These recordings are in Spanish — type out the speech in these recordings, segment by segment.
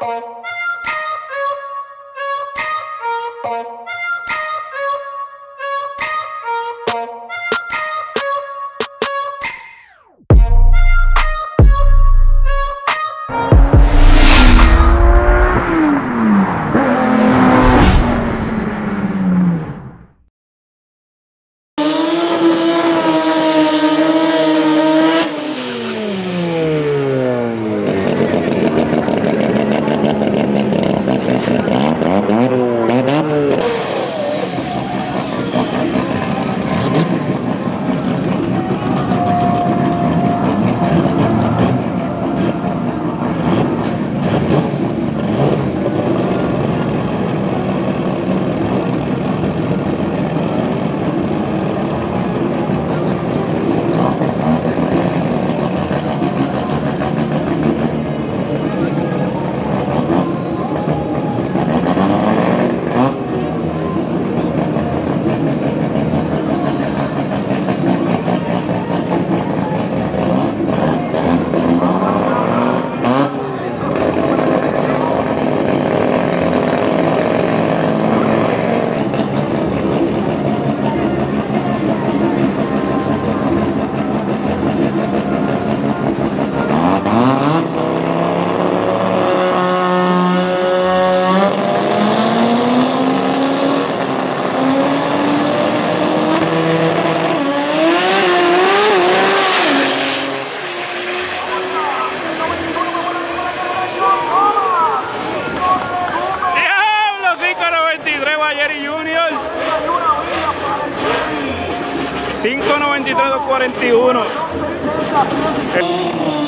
Bye. 593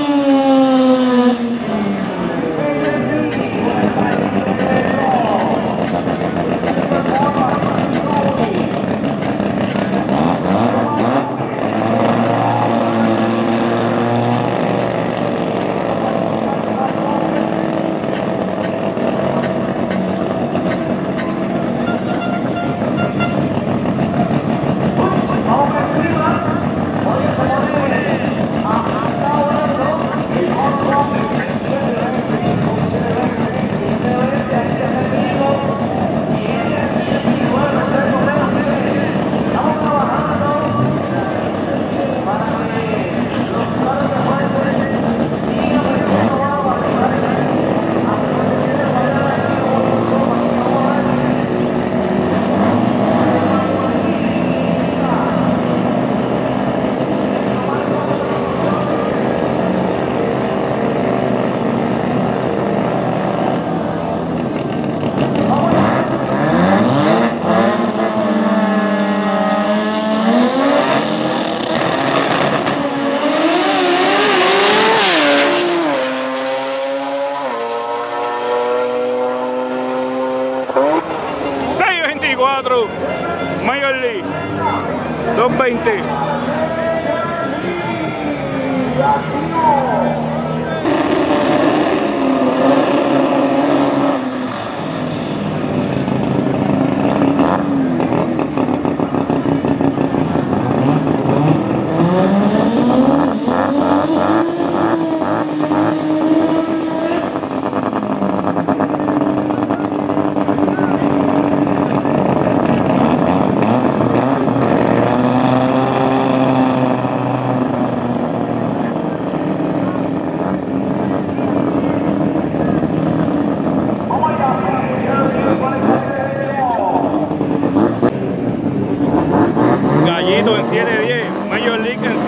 220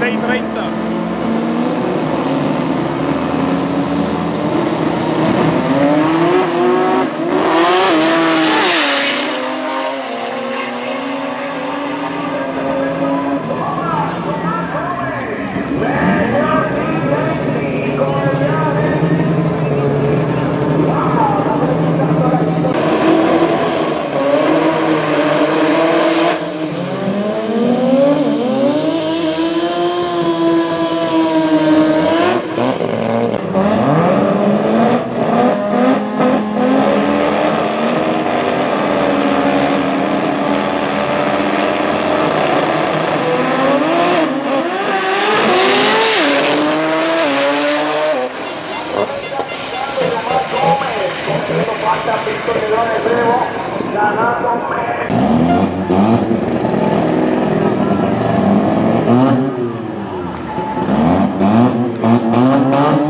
6.30 Thank uh you. -huh.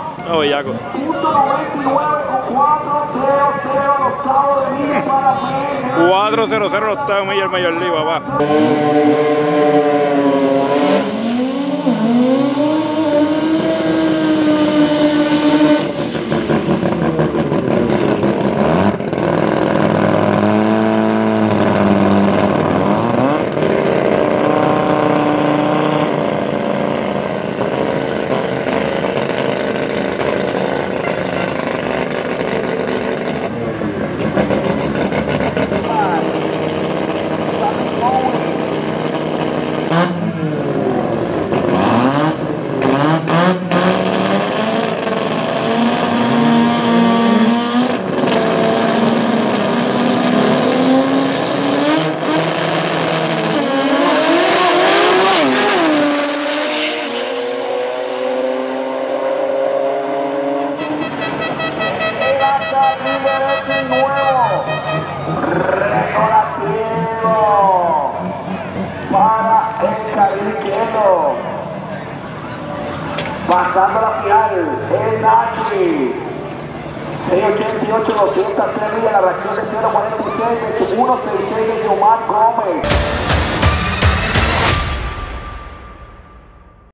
¡Diablo! 648. Hmm. ¡Diablo! ¡A Bellaco! Punto 99 con 400 el octavo de milla para Pérez. 400 el octavo Major Major League, papá. Pasando la final, el Nachi. 688, 203 millas, la reacción de 046, 166 de Omar Gómez.